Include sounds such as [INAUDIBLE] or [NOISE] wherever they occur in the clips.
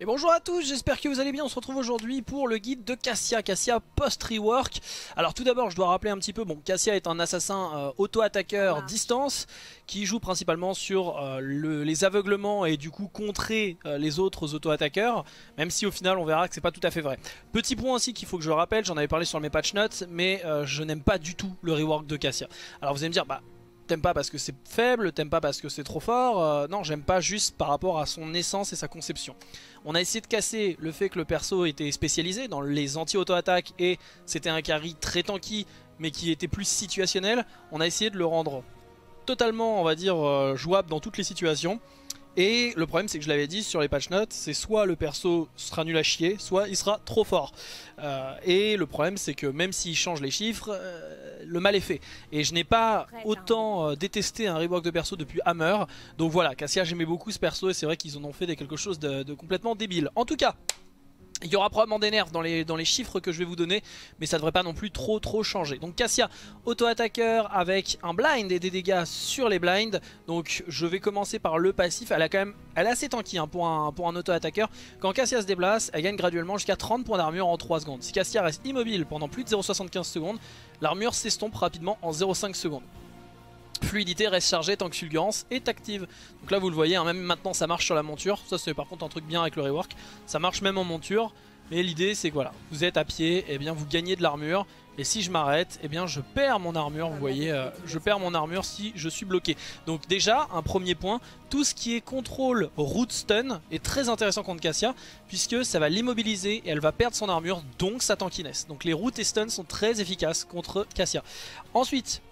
Et bonjour à tous, j'espère que vous allez bien, on se retrouve aujourd'hui pour le guide de Cassia, Cassia post-rework. Alors tout d'abord je dois rappeler un petit peu, bon Cassia est un assassin euh, auto-attaqueur distance qui joue principalement sur euh, les aveuglements et du coup contrer euh, les autres auto-attaqueurs, même si au final on verra que c'est pas tout à fait vrai. Petit point aussi qu'il faut que je rappelle, j'en avais parlé sur mes patch notes, mais je n'aime pas du tout le rework de Cassia. Alors vous allez me dire, bah T'aimes pas parce que c'est faible, t'aimes pas parce que c'est trop fort. Euh, non, j'aime pas juste par rapport à son essence et sa conception. On a essayé de casser le fait que le perso était spécialisé dans les anti-auto-attaques et c'était un carry très tanky mais qui était plus situationnel. On a essayé de le rendre totalement, on va dire, euh, jouable dans toutes les situations. Et le problème c'est que je l'avais dit sur les patch notes, c'est soit le perso sera nul à chier, soit il sera trop fort. Euh, et le problème c'est que même s'il change les chiffres, euh, le mal est fait. Et je n'ai pas autant euh, détesté un rework de perso depuis Hammer. Donc voilà, Cassia j'aimais beaucoup ce perso et c'est vrai qu'ils en ont fait quelque chose de complètement débile. En tout cas, il y aura probablement des nerfs dans les, chiffres que je vais vous donner, mais ça devrait pas non plus trop trop changer. Donc Cassia, auto-attaqueur avec un blind et des dégâts sur les blinds. Donc je vais commencer par le passif, elle, a quand même, elle est assez tanky hein, pour un, pour un auto-attaqueur. Quand Cassia se déplace, elle gagne graduellement jusqu'à 30 points d'armure en 3 secondes. Si Cassia reste immobile pendant plus de 0,75 secondes, l'armure s'estompe rapidement en 0,5 secondes fluidité reste chargée tant que fulgurance est active. Donc là vous le voyez, hein, même maintenant ça marche sur la monture. Ça c'est par contre un truc bien avec le rework. Ça marche même en monture. Mais l'idée c'est que voilà, vous êtes à pied, et eh bien vous gagnez de l'armure. Et si je m'arrête, et eh bien je perds mon armure, vous voyez, euh, je perds mon armure si je suis bloqué. Donc déjà, un premier point, tout ce qui est contrôle root stun est très intéressant contre Cassia, puisque ça va l'immobiliser et elle va perdre son armure, donc sa tankiness. Donc les root et stun sont très efficaces contre Cassia. Ensuite,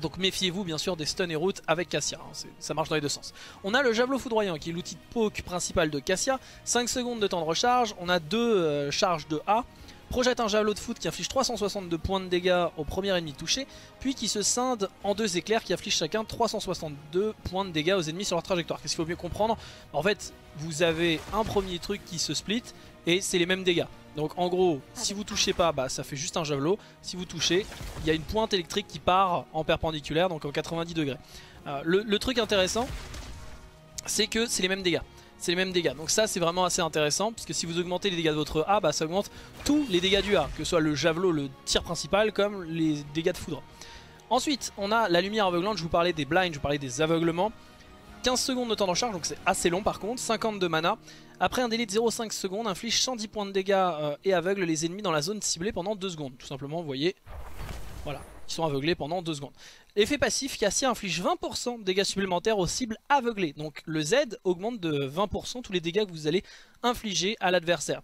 donc méfiez-vous bien sûr des stun et routes avec Cassia, hein, ça marche dans les deux sens. On a le javelot foudroyant qui est l'outil de poke principal de Cassia, 5 secondes de temps de recharge, on a deux euh, charges de A, projette un javelot de foot qui inflige 362 points de dégâts au premier ennemi touché, puis qui se scinde en deux éclairs qui affligent chacun 362 points de dégâts aux ennemis sur leur trajectoire. Qu'est-ce qu'il faut mieux comprendre? En fait, vous avez un premier truc qui se split et c'est les mêmes dégâts. Donc en gros, si vous touchez pas, bah, ça fait juste un javelot. Si vous touchez, il y a une pointe électrique qui part en perpendiculaire, donc en 90 degrés. Euh, le, truc intéressant, c'est que c'est les mêmes dégâts. C'est les mêmes dégâts. Donc ça, c'est vraiment assez intéressant, puisque si vous augmentez les dégâts de votre A, bah, ça augmente tous les dégâts du A, que ce soit le javelot, le tir principal, comme les dégâts de foudre. Ensuite, on a la lumière aveuglante, je vous parlais des blinds, je vous parlais des aveuglements. 15 secondes de temps de recharge, donc c'est assez long par contre, 50 de mana. Après un délai de 0,5 secondes, inflige 110 points de dégâts euh, et aveugle les ennemis dans la zone ciblée pendant 2 secondes. Tout simplement, vous voyez, voilà, ils sont aveuglés pendant 2 secondes. Effet passif, Cassia inflige 20% de dégâts supplémentaires aux cibles aveuglées. Donc le Z augmente de 20% tous les dégâts que vous allez infliger à l'adversaire.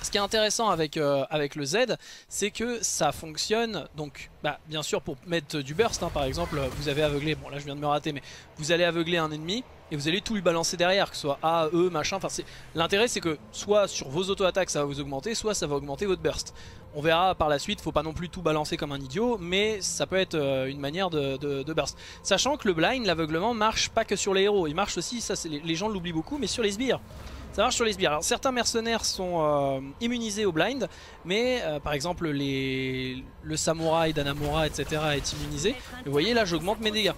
Ce qui est intéressant avec, euh, avec le Z, c'est que ça fonctionne, donc bah, bien sûr pour mettre du burst, hein, par exemple, vous avez aveuglé, bon là je viens de me rater, mais vous allez aveugler un ennemi, et vous allez tout lui balancer derrière, que ce soit A, E, machin, enfin l'intérêt c'est que soit sur vos auto-attaques ça va vous augmenter, soit ça va augmenter votre burst. On verra par la suite, faut pas non plus tout balancer comme un idiot, mais ça peut être euh, une manière de, burst. Sachant que le blind, l'aveuglement, marche pas que sur les héros, il marche aussi, les, gens l'oublient beaucoup, mais sur les sbires. Ça marche sur les sbires. Alors certains mercenaires sont euh, immunisés au blind, mais euh, par exemple le samouraï d'Anamura, etc. est immunisé. vous voyez là j'augmente mes dégâts.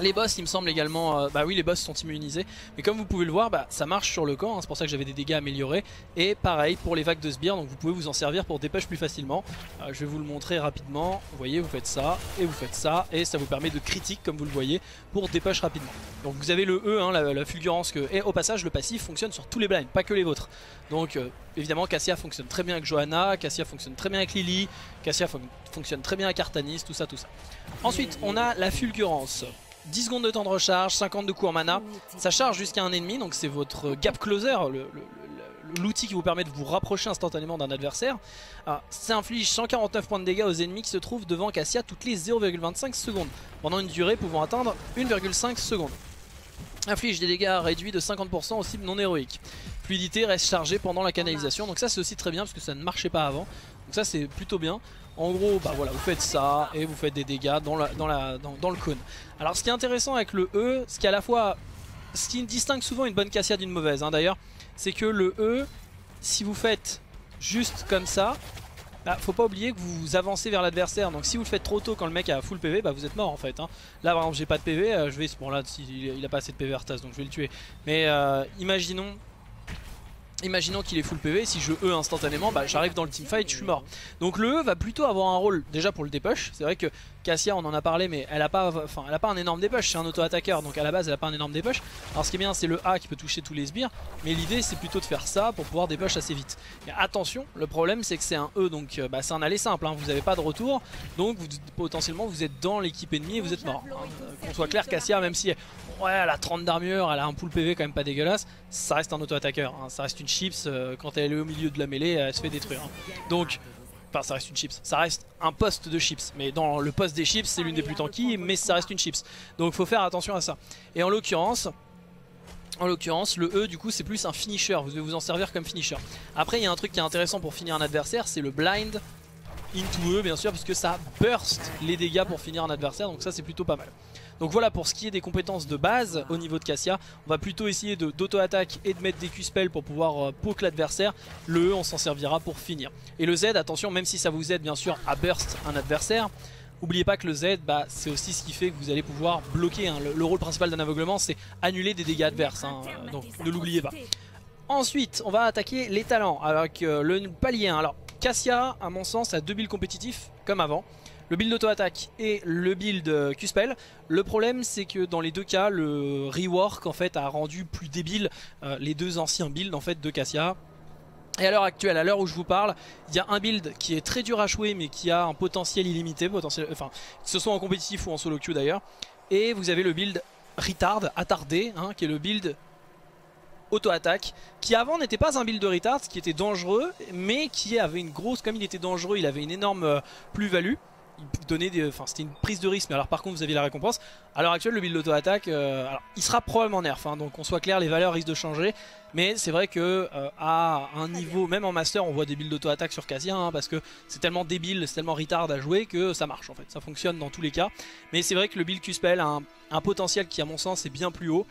Les boss il me semble également, euh, bah oui les boss sont immunisés. Mais comme vous pouvez le voir bah, ça marche sur le camp hein. C'est pour ça que j'avais des dégâts améliorés. Et pareil pour les vagues de sbires Donc vous pouvez vous en servir pour dépêcher plus facilement. Euh, Je vais vous le montrer rapidement. Vous voyez vous faites ça et vous faites ça Et ça vous permet de critique comme vous le voyez Pour dépêcher rapidement. Donc vous avez le E, hein, la, fulgurance que... Et au passage le passif fonctionne sur tous les blinds Pas que les vôtres. Donc euh, évidemment Cassia fonctionne très bien avec Johanna Cassia fonctionne très bien avec Lily Cassia fonctionne très bien avec Artanis Tout ça tout ça. Ensuite on a la fulgurance 10 secondes de temps de recharge, 50 de coups en mana. Ça charge jusqu'à un ennemi, donc c'est votre gap closer, l'outil qui vous permet de vous rapprocher instantanément d'un adversaire. Ah, ça inflige 149 points de dégâts aux ennemis qui se trouvent devant Cassia toutes les 0,25 secondes, pendant une durée pouvant atteindre 1,5 secondes. Inflige des dégâts réduits de 50% aux cibles non héroïques. Fluidité reste chargée pendant la canalisation, donc ça c'est aussi très bien parce que ça ne marchait pas avant. Donc ça c'est plutôt bien. En gros, bah voilà, vous faites ça et vous faites des dégâts dans, le cône. Alors ce qui est intéressant avec le E, ce qui à la fois, ce qui distingue souvent une bonne Cassia d'une mauvaise hein, d'ailleurs, c'est que le E, si vous faites juste comme ça, bah, faut pas oublier que vous avancez vers l'adversaire. Donc si vous le faites trop tôt quand le mec a full PV, bah vous êtes mort en fait. Hein. Là par exemple j'ai pas de PV, euh, je vais... Bon là il a pas assez de PV Arthas donc je vais le tuer. Mais euh, imaginons Imaginons qu'il est full PV, si je E instantanément, bah, j'arrive dans le teamfight, je suis mort. Donc le E va plutôt avoir un rôle déjà pour le dépush. C'est vrai que Cassia, on en a parlé, mais elle a pas, elle pas un énorme dépush, c'est un auto-attaqueur, donc à la base elle a pas un énorme dépush. Alors ce qui est bien, c'est le A qui peut toucher tous les sbires, mais l'idée c'est plutôt de faire ça pour pouvoir dépush assez vite. Mais attention, le problème c'est que c'est un E, donc euh, bah, c'est un aller simple, hein. vous n'avez pas de retour, donc potentiellement vous êtes dans l'équipe ennemie et vous êtes mort. Hein. Qu'on soit clair, Cassia, même si ouais, elle a 30 d'armure, elle a un pool PV quand même pas dégueulasse, ça reste un auto-attaqueur, hein. ça reste une chips, euh, quand elle est au milieu de la mêlée, elle se fait détruire. Donc Enfin, ça reste une chips. Ça reste un poste de chips. Mais dans le poste des chips, c'est l'une des plus tanky, mais ça reste une chips. Donc faut faire attention à ça. Et en l'occurrence, en l'occurrence, le E, du coup, c'est plus un finisher. Vous devez vous en servir comme finisher. Après, il y a un truc qui est intéressant pour finir un adversaire, c'est le blind into E, bien sûr, puisque ça burst les dégâts pour finir un adversaire. Donc ça, c'est plutôt pas mal. Donc voilà pour ce qui est des compétences de base au niveau de Cassia. On va plutôt essayer d'auto-attaque et de mettre des Q-spells pour pouvoir euh, poke l'adversaire. Le E on s'en servira pour finir. Et le Z, attention, même si ça vous aide bien sûr à burst un adversaire, N'oubliez pas que le Z, bah, c'est aussi ce qui fait que vous allez pouvoir bloquer. Hein. Le, rôle principal d'un aveuglement, c'est annuler des dégâts adverses. Hein. Donc ne l'oubliez pas. Ensuite, on va attaquer les talents avec euh, le palier Alors, Cassia, à mon sens, a deux builds compétitifs, comme avant le build auto-attaque et le build euh, Q-Spell. Le problème c'est que dans les deux cas, le rework en fait a rendu plus débile euh, les deux anciens builds en fait de Cassia. Et à l'heure actuelle, à l'heure où je vous parle, il y a un build qui est très dur à jouer mais qui a un potentiel illimité, potentiel, enfin que ce soit en compétitif ou en solo queue d'ailleurs. Et vous avez le build retard, attardé, hein, qui est le build auto-attaque, qui avant n'était pas un build de retard, qui était dangereux, mais qui avait une grosse, comme il était dangereux, il avait une énorme euh, des, enfin c'était une prise de risque, mais alors par contre vous aviez la récompense. À l'heure actuelle, le build d'auto-attaque, euh, il sera probablement nerf, hein, donc on soit clair, les valeurs risquent de changer. Mais c'est vrai que euh, à un niveau, même en master, on voit des builds d'auto-attaque sur Casia, hein, parce que c'est tellement débile, c'est tellement retard à jouer que ça marche en fait, ça fonctionne dans tous les cas. Mais c'est vrai que le build Q-Spell a un, potentiel qui à mon sens est bien plus haut.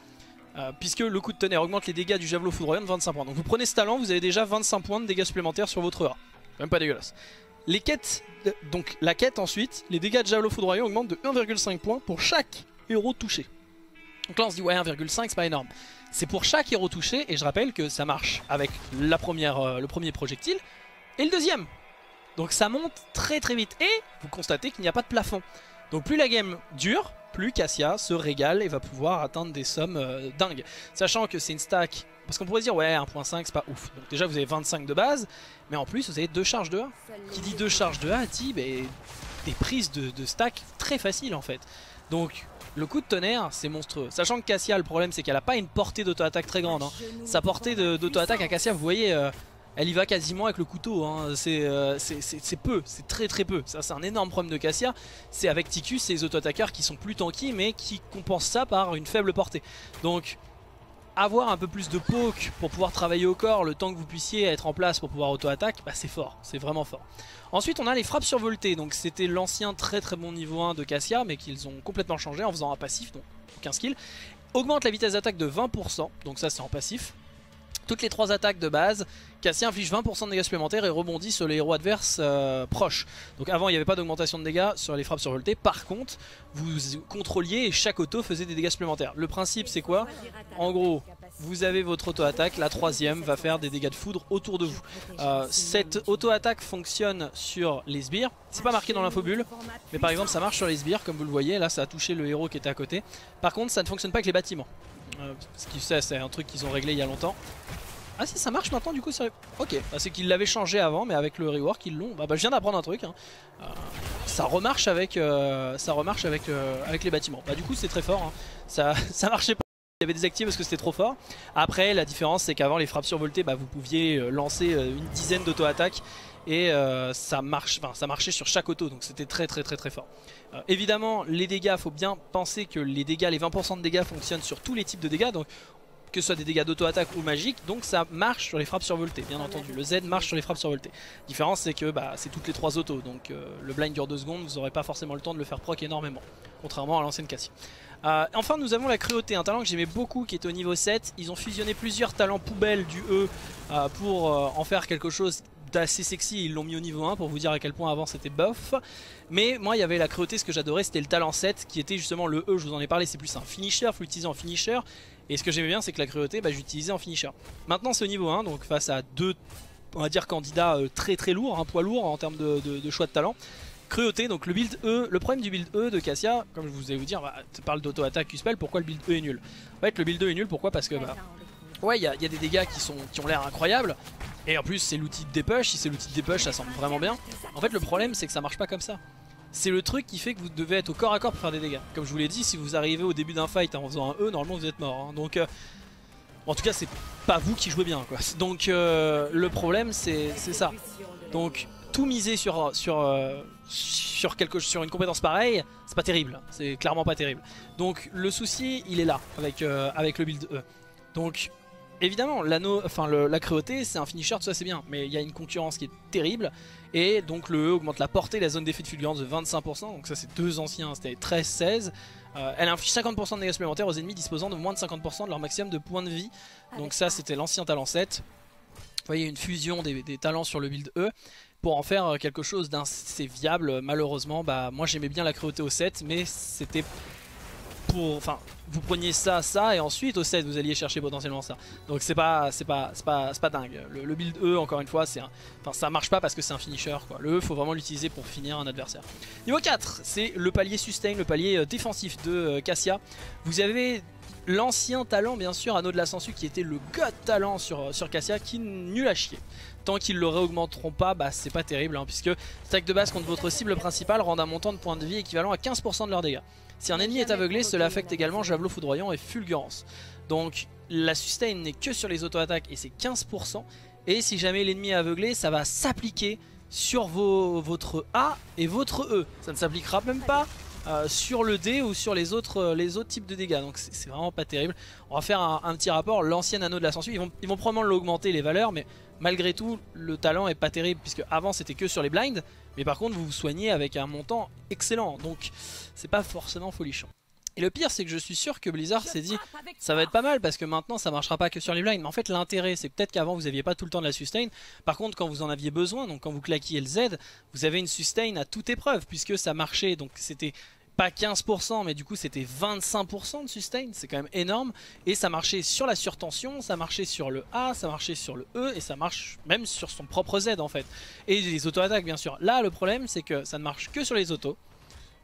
Euh, puisque le coup de tonnerre augmente les dégâts du javelot foudroyant de 25 points. Donc vous prenez ce talent, vous avez déjà 25 points de dégâts supplémentaires sur votre A. Même pas dégueulasse. Les quêtes, donc la quête ensuite, les dégâts de javelot foudroyant augmentent de 1,5 points pour chaque héros touché. Donc là on se dit ouais 1,5 c'est pas énorme. C'est pour chaque héros touché et je rappelle que ça marche avec la première, euh, le premier projectile et le deuxième. Donc ça monte très très vite et vous constatez qu'il n'y a pas de plafond. Donc plus la game dure, plus Cassia se régale et va pouvoir atteindre des sommes euh, dingues. Sachant que c'est une stack parce qu'on pourrait dire, ouais, 1.5 c'est pas ouf. Donc déjà vous avez 25 de base, mais en plus vous avez deux charges de A. Qui dit deux charges de A dit des prises de, stack très faciles en fait. Donc le coup de tonnerre, c'est monstrueux. Sachant que Cassia, le problème, c'est qu'elle a pas une portée d'auto-attaque très grande. Hein. Sa portée d'auto-attaque à Cassia, vous voyez, euh, elle y va quasiment avec le couteau. Hein. Euh, c'est peu, c'est très très peu. Ça, c'est un énorme problème de Cassia. C'est avec Ticus, ces auto-attaqueurs qui sont plus tanky, mais qui compensent ça par une faible portée. Donc, avoir un peu plus de poke pour pouvoir travailler au corps le temps que vous puissiez être en place pour pouvoir auto-attaque, bah c'est fort, c'est vraiment fort. Ensuite on a les frappes survoltées, donc c'était l'ancien très très bon niveau 1 de Cassia mais qu'ils ont complètement changé en faisant un passif, donc aucun skill. Augmente la vitesse d'attaque de 20%, donc ça c'est en passif. Toutes les trois attaques de base, Cassia inflige 20% de dégâts supplémentaires et rebondit sur les héros adverses euh, proches. Donc avant il n'y avait pas d'augmentation de dégâts sur les frappes survoltées, par contre vous contrôliez et chaque auto faisait des dégâts supplémentaires. Le principe c'est quoi? En gros, vous avez votre auto-attaque, la troisième va faire des dégâts de foudre autour de vous. Euh, cette auto-attaque fonctionne sur les sbires, c'est pas marqué dans l'infobule, mais par exemple ça marche sur les sbires comme vous le voyez, là ça a touché le héros qui était à côté. Par contre ça ne fonctionne pas avec les bâtiments. Euh, ce qui c'est un truc qu'ils ont réglé il y a longtemps. Ah si ça marche maintenant du coup sérieux Ok, bah, c'est qu'ils l'avaient changé avant mais avec le rework ils l'ont. Bah, bah, je viens d'apprendre un truc. Hein. Euh, ça remarche avec euh, ça remarche avec, les bâtiments. Bah du coup c'est très fort. Hein. Ça, [LAUGHS] ça marchait pas. Il y avait désactivé parce que c'était trop fort. Après la différence c'est qu'avant les frappes survoltées bah, vous pouviez lancer une dizaine d'auto-attaques et ça, marche, ça marchait sur chaque auto donc c'était très très très très fort. Euh, évidemment, les dégâts, faut bien penser que les dégâts, les 20% de dégâts fonctionnent sur tous les types de dégâts, donc que ce soit des dégâts d'auto-attaque ou magique, donc ça marche sur les frappes survoltées, bien entendu. Le Z marche sur les frappes survoltées. La différence, c'est que bah, c'est toutes les trois autos, donc euh, le blind dure 2 secondes, vous n'aurez pas forcément le temps de le faire proc énormément, contrairement à l'ancienne Cassie. Euh, enfin, nous avons la cruauté, un talent que j'aimais beaucoup qui est au niveau 7. Ils ont fusionné plusieurs talents poubelles du E pour en faire quelque chose d'assez sexy, ils l'ont mis au niveau 1 pour vous dire à quel point avant c'était buff. Mais moi il y avait la cruauté, ce que j'adorais c'était le talent 7 qui était justement le E, je vous en ai parlé, c'est plus un finisher, faut l'utiliser en finisher. Et ce que j'aimais bien c'est que la cruauté, bah, j'utilisais en finisher. Maintenant c'est au niveau 1, donc face à deux, on va dire candidats euh, très très lourds, un poids lourd en termes de, choix de talent. Cruauté, donc le build E, le problème du build E de Cassia, comme je vous ai vous dire, bah, tu parles d'auto-attaque Q-Spell, pourquoi le build E est nul? En fait le build E est nul, pourquoi? Parce que bah, ouais il y, a des dégâts qui, sont, qui ont l'air incroyables, et en plus c'est l'outil de dépush, si c'est l'outil de dépush ça semble vraiment bien. En fait le problème c'est que ça marche pas comme ça. C'est le truc qui fait que vous devez être au corps à corps pour faire des dégâts. Comme je vous l'ai dit, si vous arrivez au début d'un fight en faisant un E, normalement vous êtes mort. Hein. Donc euh, en tout cas c'est pas vous qui jouez bien quoi. [LAUGHS] Donc euh, le problème c'est ça. Donc tout miser sur, sur, euh, sur, quelque, sur une compétence pareille, c'est pas terrible. C'est clairement pas terrible. Donc le souci il est là avec, avec le build E. Donc évidemment, l'anneau, enfin la cruauté, c'est un finisher, tout ça c'est bien, mais il y a une concurrence qui est terrible. Et donc le E augmente la portée, la zone d'effet de fulgurance de 25%, donc ça c'est deux anciens, c'était 13-16. Euh, elle inflige 50% de dégâts supplémentaires aux ennemis disposant de moins de 50% de leur maximum de points de vie. Donc ça c'était l'ancien talent 7. Vous voyez une fusion des, talents sur le build E pour en faire quelque chose d'assez viable. Malheureusement, bah moi j'aimais bien la cruauté au 7, mais c'était enfin, vous preniez ça, ça, et ensuite au 7 vous alliez chercher potentiellement ça. Donc c'est pas, c'est pas, c'est pas, pas dingue. Le, build E, encore une fois, c'est, enfin, ça marche pas parce que c'est un finisher. Quoi. Le E, faut vraiment l'utiliser pour finir un adversaire. Niveau 4, c'est le palier sustain, le palier euh, défensif de euh, Cassia. Vous avez l'ancien talent bien sûr Anneau de la qui était le god talent sur, euh, sur Cassia qui nul à chier tant qu'ils le réaugmenteront pas bah c'est pas terrible hein, puisque stack de base contre votre cible principale rend un montant de points de vie équivalent à 15% de leurs dégâts si un ennemi est aveuglé, cela affecte également Javelot Foudroyant et Fulgurance. Donc la sustain n'est que sur les auto-attaques et c'est 15%. Et si jamais l'ennemi est aveuglé, ça va s'appliquer sur votre A et votre E. Ça ne s'appliquera même pas euh, sur le D ou sur les autres, euh, les autres types de dégâts. Donc c'est vraiment pas terrible. On va faire un, petit rapport. L'ancien anneau de l'ascension, ils vont, ils vont probablement l'augmenter les valeurs, mais malgré tout, le talent est pas terrible puisque avant c'était que sur les blinds. Mais par contre, vous vous soignez avec un montant excellent. Donc, c'est pas forcément folichon. Et le pire, c'est que je suis sûr que Blizzard s'est dit ça va être pas mal parce que maintenant ça marchera pas que sur les blinds. Mais en fait, l'intérêt, c'est peut-être qu'avant vous aviez pas tout le temps de la sustain. Par contre, quand vous en aviez besoin, donc quand vous claquiez le Z, vous avez une sustain à toute épreuve puisque ça marchait. Donc c'était pas 15%, mais du coup c'était 25% de sustain, c'est quand même énorme. Et ça marchait sur la surtension, ça marchait sur le A, ça marchait sur le E, et ça marche même sur son propre Z en fait. Et les auto-attaques bien sûr. Là le problème c'est que ça ne marche que sur les autos.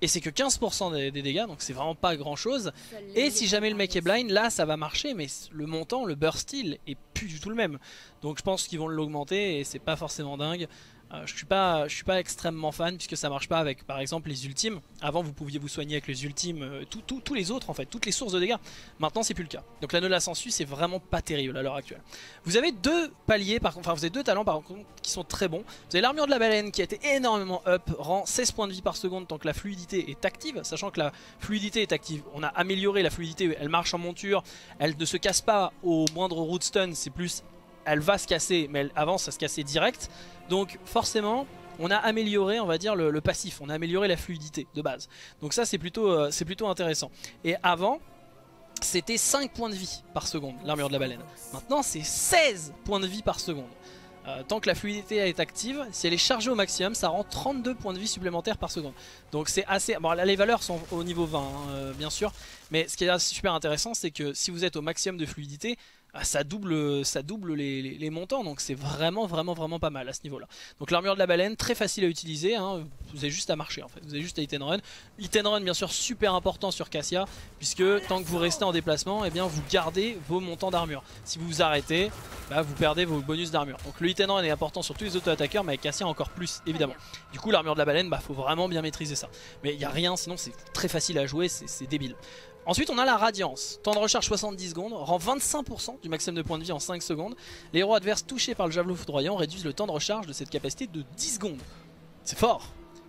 Et c'est que 15% des, dégâts, donc c'est vraiment pas grand chose. Et si jamais le mec est blind, là ça va marcher, mais le montant, le burst style est plus du tout le même. Donc je pense qu'ils vont l'augmenter et c'est pas forcément dingue. Euh, je suis pas, je suis pas extrêmement fan puisque ça marche pas avec par exemple les ultimes. Avant vous pouviez vous soigner avec les ultimes, euh, tous les autres en fait, toutes les sources de dégâts. Maintenant c'est plus le cas. Donc l'anneau de la sensu c'est vraiment pas terrible à l'heure actuelle. Vous avez deux paliers par contre, enfin vous avez deux talents par contre qui sont très bons. Vous avez l'armure de la baleine qui a été énormément up, rend 16 points de vie par seconde tant que la fluidité est active. Sachant que la fluidité est active, on a amélioré la fluidité, elle marche en monture, elle ne se casse pas au moindre root stun, c'est plus elle va se casser, mais elle avance à se casser direct. Donc forcément, on a amélioré, on va dire, le, passif. On a amélioré la fluidité de base. Donc ça, c'est plutôt, euh, plutôt intéressant. Et avant, c'était 5 points de vie par seconde, l'armure de la baleine. Maintenant, c'est 16 points de vie par seconde. Euh, tant que la fluidité est active, si elle est chargée au maximum, ça rend 32 points de vie supplémentaires par seconde. Donc c'est assez... Bon là les valeurs sont au niveau 20 hein, euh, bien sûr, mais ce qui est super intéressant c'est que si vous êtes au maximum de fluidité, ça double, ça double les, montants, donc c'est vraiment vraiment vraiment pas mal à ce niveau-là. Donc l'armure de la baleine, très facile à utiliser, hein. vous avez juste à marcher en fait, vous avez juste à hit and run. Hit run bien sûr super important sur Cassia, puisque tant que vous restez en déplacement, eh bien vous gardez vos montants d'armure. Si vous vous arrêtez, bah, vous perdez vos bonus d'armure. Donc le hit run est important sur tous les auto-attaqueurs, mais avec Cassia encore plus évidemment. Du coup l'armure de la baleine, bah faut vraiment bien maîtriser ça. Mais il n'y a rien, sinon c'est très facile à jouer, c'est débile. Ensuite on a la radiance, temps de recharge 70 secondes, rend 25% du maximum de points de vie en 5 secondes. Les héros adverses touchés par le javelot foudroyant réduisent le temps de recharge de cette capacité de 10 secondes. C'est fort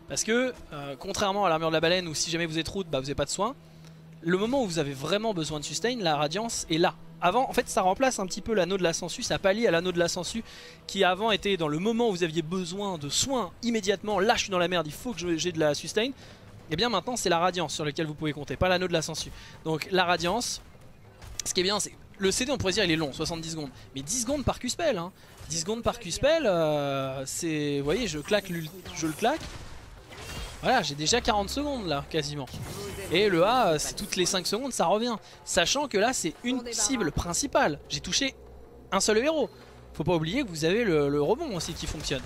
Parce que, euh, contrairement à l'armure de la baleine où si jamais vous êtes route, bah vous n'avez pas de soin, le moment où vous avez vraiment besoin de sustain, la radiance est là. Avant, en fait, ça remplace un petit peu l'anneau de la sensu, ça pallie à l'anneau de la sensu qui avant était dans le moment où vous aviez besoin de soins immédiatement. Là, je suis dans la merde, il faut que j'ai de la sustain. Et eh bien maintenant c'est la radiance sur laquelle vous pouvez compter, pas l'anneau de la sensu. Donc la radiance, ce qui est bien c'est... Le CD on pourrait dire il est long, 70 secondes. Mais 10 secondes par Q-Spell hein. 10 secondes par Q-Spell, euh, c'est... Vous voyez, je, claque, je le claque. Voilà, j'ai déjà 40 secondes là, quasiment. Et le A, euh, c'est toutes les 5 secondes, ça revient. Sachant que là, c'est une cible principale. J'ai touché un seul héros. Faut pas oublier que vous avez le, rebond aussi qui fonctionne.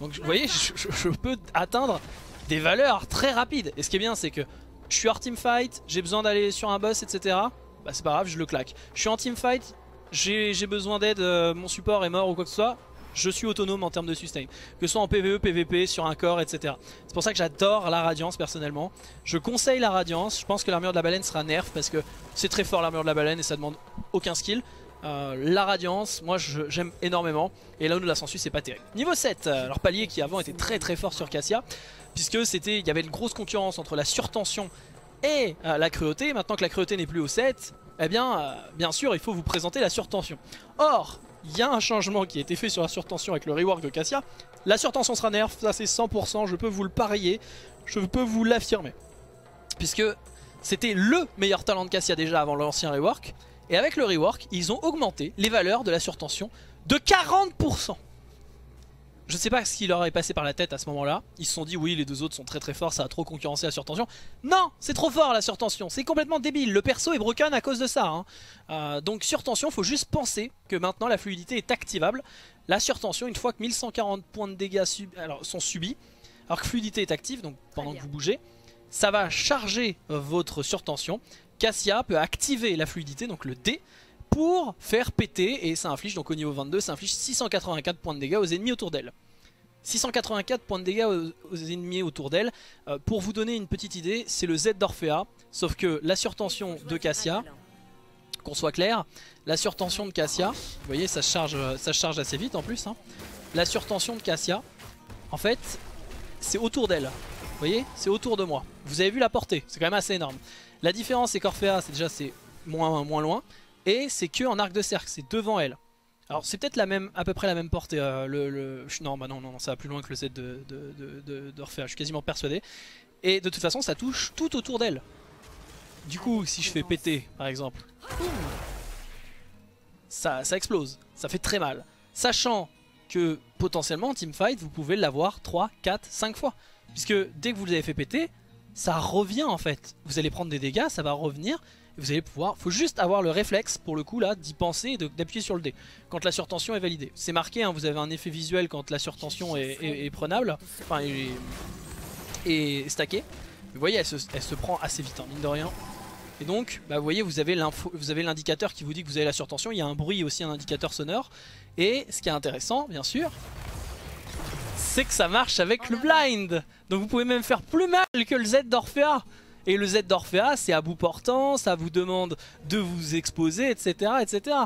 Donc vous voyez, je, peux atteindre des valeurs très rapides. Et ce qui est bien, c'est que je suis hors teamfight, j'ai besoin d'aller sur un boss, etc. Bah c'est pas grave, je le claque. Je suis en teamfight, j'ai besoin d'aide, euh, mon support est mort ou quoi que ce soit, je suis autonome en termes de sustain. Que ce soit en PvE, PvP, sur un corps, etc. C'est pour ça que j'adore la Radiance personnellement. Je conseille la Radiance, je pense que l'armure de la baleine sera nerf parce que c'est très fort l'armure de la baleine et ça demande aucun skill. Euh, la Radiance, moi j'aime énormément. Et là où nous la sensu c'est pas terrible. Niveau 7, euh, alors palier qui avant était très très fort sur Cassia. Puisque c'était, il y avait une grosse concurrence entre la surtension et la cruauté. Maintenant que la cruauté n'est plus au 7, eh bien, euh, bien sûr, il faut vous présenter la surtension. Or, il y a un changement qui a été fait sur la surtension avec le rework de Cassia. La surtension sera nerf, ça c'est 100%, je peux vous le parier, je peux vous l'affirmer. Puisque c'était le meilleur talent de Cassia déjà avant l'ancien rework. Et avec le rework, ils ont augmenté les valeurs de la surtension de 40%. Je sais pas ce qui leur est passé par la tête à ce moment-là. Ils se sont dit oui les deux autres sont très très forts, ça a trop concurrencé la surtension. Non, c'est trop fort la surtension, c'est complètement débile. Le perso est broken à cause de ça. Hein. Euh, donc surtension, faut juste penser que maintenant la fluidité est activable. La surtension, une fois que 1140 points de dégâts sont subis, alors que fluidité est active, donc pendant que vous bougez, ça va charger votre surtension. Cassia peut activer la fluidité, donc le D, pour faire péter et ça inflige donc au niveau 22 ça inflige 684 points de dégâts aux ennemis autour d'elle. 684 points de dégâts aux, ennemis autour d'elle. Euh, pour vous donner une petite idée c'est le Z d'Orphea sauf que la surtension de Cassia qu'on soit clair la surtension de Cassia vous voyez ça charge, ça charge assez vite en plus hein. la surtension de Cassia en fait c'est autour d'elle vous voyez c'est autour de moi. Vous avez vu la portée c'est quand même assez énorme. La différence c'est qu'Orphea c'est déjà c'est moins, moins loin et c'est que en arc de cercle, c'est devant elle. Alors c'est peut-être la même, à peu près la même portée. Euh, le, Non, bah non, non, ça va plus loin que le set de, de, je suis quasiment persuadé. Et de toute façon, ça touche tout autour d'elle. Du coup, si je fais péter, par exemple, ça, ça explose, ça fait très mal. Sachant que potentiellement en teamfight, vous pouvez l'avoir 3, 4, 5 fois. Puisque dès que vous l'avez fait péter, ça revient en fait. Vous allez prendre des dégâts, ça va revenir, vous allez pouvoir, faut juste avoir le réflexe pour le coup là d'y penser et d'appuyer sur le D quand la surtension est validée. C'est marqué, hein, vous avez un effet visuel quand la surtension est, prenable, enfin et, stacké. Vous voyez, elle se, prend assez vite, hein, mine de rien. Et donc, bah, vous voyez, vous avez l'indicateur qui vous dit que vous avez la surtension. Il y a un bruit aussi, un indicateur sonore. Et ce qui est intéressant, bien sûr, c'est que ça marche avec le blind. Donc vous pouvez même faire plus mal que le Z d'Orphea. Et le Z d'Orphea, c'est à bout portant, ça vous demande de vous exposer, etc. etc.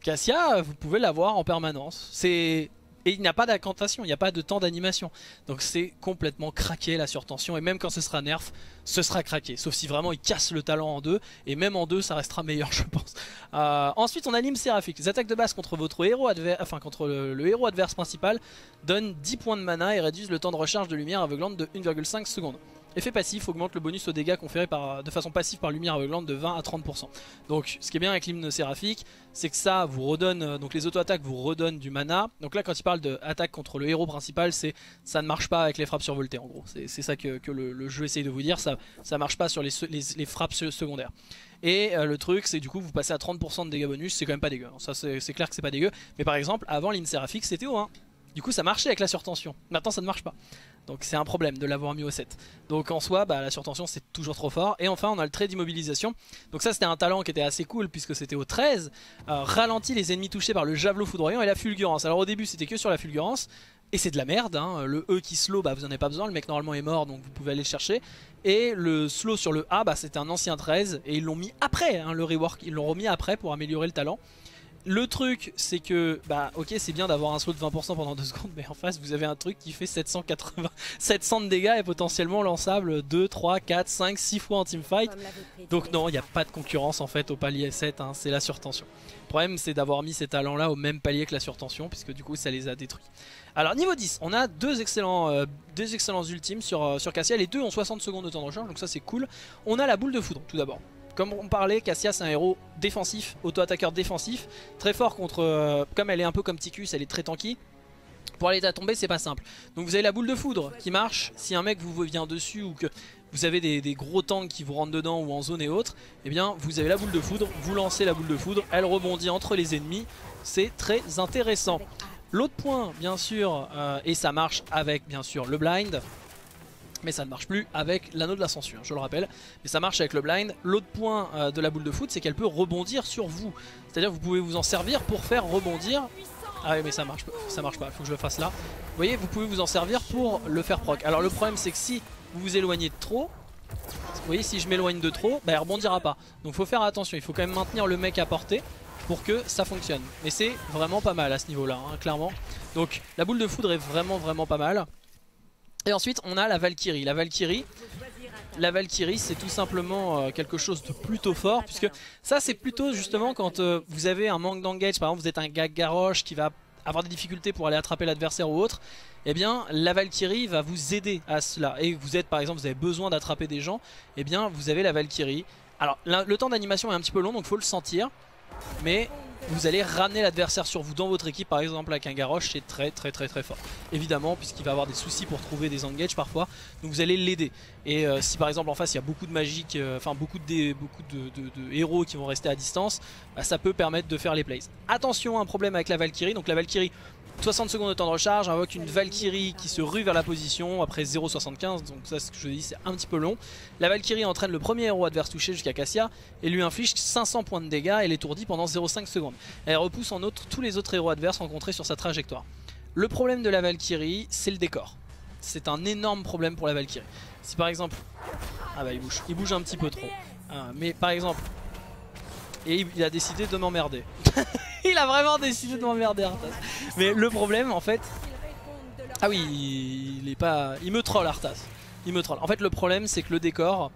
Cassia, vous pouvez l'avoir en permanence. Et il n'y a pas d'incantation, il n'y a pas de temps d'animation. Donc c'est complètement craqué la surtension. Et même quand ce sera nerf, ce sera craqué. Sauf si vraiment il casse le talent en deux. Et même en deux, ça restera meilleur, [LAUGHS] je pense. Euh, ensuite, on anime séraphique. Les attaques de base contre votre héros adverse, enfin contre le, héros adverse principal, donnent 10 points de mana et réduisent le temps de recharge de lumière aveuglante de 1,5 secondes. Effet passif augmente le bonus aux dégâts conférés de façon passive par lumière aveuglante de 20 à 30%. Donc ce qui est bien avec l'hymne séraphique, c'est que ça vous redonne, euh, donc les auto-attaques vous redonnent du mana. Donc là quand il parle d'attaque contre le héros principal, c'est ça ne marche pas avec les frappes survoltées en gros. C'est ça que, le, jeu essaye de vous dire, ça ne marche pas sur les, les, frappes secondaires. Et euh, le truc c'est du coup vous passez à 30% de dégâts bonus, c'est quand même pas dégueu. Ça c'est clair que c'est pas dégueu. Mais par exemple avant l'hymne séraphique c'était au 1. Du coup ça marchait avec la surtension. Maintenant ça ne marche pas. Donc c'est un problème de l'avoir mis au 7. Donc en soi, bah, la surtension c'est toujours trop fort. Et enfin on a le trait d'immobilisation. Donc ça c'était un talent qui était assez cool puisque c'était au 13. Euh, ralentit les ennemis touchés par le javelot foudroyant et la fulgurance. Alors au début c'était que sur la fulgurance. Et c'est de la merde, hein. le E qui slow, bah, vous en avez pas besoin, le mec normalement est mort donc vous pouvez aller le chercher. Et le slow sur le A, bah, c'était un ancien 13 et ils l'ont mis après, hein, le rework, ils l'ont remis après pour améliorer le talent. Le truc, c'est que, bah ok, c'est bien d'avoir un saut de 20% pendant 2 [LAUGHS] secondes, mais en face, vous avez un truc qui fait 780, 700 de dégâts et potentiellement lançable 2, 3, 4, 5, 6 fois en teamfight. Donc non, il n'y a pas de concurrence en fait au palier 7, hein, c'est la surtension. Le problème, c'est d'avoir mis ces talents-là au même palier que la surtension, puisque du coup, ça les a détruits. Alors niveau 10, on a deux excellents, euh, deux excellents ultimes sur, euh, sur Cassia. Les deux ont 60 secondes de temps de recharge, donc ça c'est cool. On a la boule de foudre tout d'abord comme on parlait, Cassia c'est un héros défensif, auto-attaqueur défensif, très fort contre, euh, comme elle est un peu comme Ticus, elle est très tanky. Pour aller à tomber c'est pas simple. Donc vous avez la boule de foudre qui marche, si un mec vous vient dessus ou que vous avez des, gros tanks qui vous rentrent dedans ou en zone et autres, eh bien vous avez la boule de foudre, vous lancez la boule de foudre, elle rebondit entre les ennemis, c'est très intéressant. L'autre point bien sûr, euh, et ça marche avec bien sûr le blind, mais ça ne marche plus avec l'anneau de la censure, je le rappelle. Mais ça marche avec le blind. L'autre point euh, de la boule de foot, c'est qu'elle peut rebondir sur vous. C'est-à-dire vous pouvez vous en servir pour faire rebondir. Ah oui mais ça marche, ça marche pas, il faut que je le fasse là. Vous voyez, vous pouvez vous en servir pour le faire proc. Alors le problème c'est que si vous vous éloignez de trop, vous voyez si je m'éloigne de trop, bah, elle rebondira pas. Donc faut faire attention, il faut quand même maintenir le mec à portée pour que ça fonctionne. Mais c'est vraiment pas mal à ce niveau là, hein, clairement. Donc la boule de foudre est vraiment vraiment pas mal. Et ensuite on a la Valkyrie. La Valkyrie, la Valkyrie c'est tout simplement euh, quelque chose de plutôt fort puisque ça c'est plutôt justement quand euh, vous avez un manque d'engage, par exemple vous êtes un gars garoche qui va avoir des difficultés pour aller attraper l'adversaire ou autre, eh bien la Valkyrie va vous aider à cela. Et vous êtes par exemple, vous avez besoin d'attraper des gens, eh bien vous avez la Valkyrie. Alors le temps d'animation est un petit peu long donc faut le sentir, mais vous allez ramener l'adversaire sur vous dans votre équipe par exemple avec un Garrosh c'est très très très très fort. Évidemment puisqu'il va avoir des soucis pour trouver des engages parfois donc vous allez l'aider. Et euh, si par exemple en face il y a beaucoup de magiques euh, enfin beaucoup, de, beaucoup de, héros qui vont rester à distance bah, ça peut permettre de faire les plays. Attention un problème avec la Valkyrie. Donc la Valkyrie 60 secondes de temps de recharge, invoque une Valkyrie qui se rue vers la position après 0.75, donc ça ce que je dis c'est un petit peu long. La Valkyrie entraîne le premier héros adverse touché jusqu'à Cassia et lui inflige 500 points de dégâts et l'étourdit pendant 0.5 secondes. Elle repousse en outre tous les autres héros adverses rencontrés sur sa trajectoire. Le problème de la Valkyrie, c'est le décor. C'est un énorme problème pour la Valkyrie. Si par exemple... Ah bah il bouge, il bouge un petit peu trop. Ah, mais par exemple... Et il a décidé de m'emmerder. [LAUGHS] il a vraiment décidé de m'emmerder Arthas. Mais le problème en fait... Ah oui, il est pas... Il me troll Arthas. Il me troll. En fait le problème c'est que le décor,